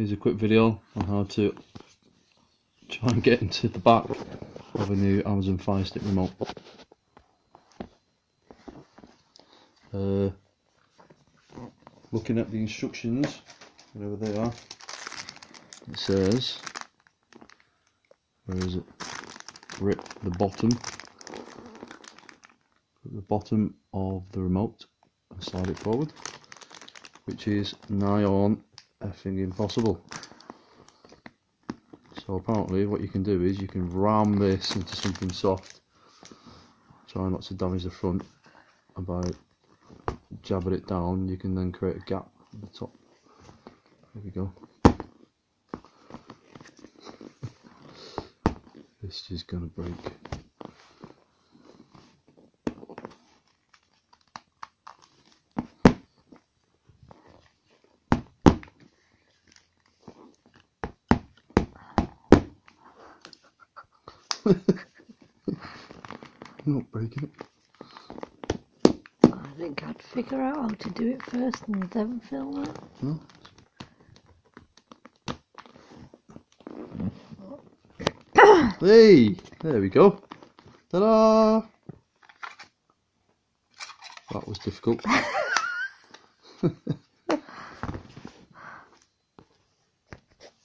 here's a quick video on how to try and get into the back of a new Amazon Fire Stick remote. Uh, looking at the instructions, whatever they are, it says, where is it? Rip the bottom, the bottom of the remote and slide it forward, which is nigh on effing impossible. So apparently what you can do is you can ram this into something soft, try not to damage the front, and by jabbing it down you can then create a gap at the top. There we go. this is gonna break. not breaking it. I think I'd figure out how to do it first and then film it. No? hey, there we go. Ta-da! That was difficult.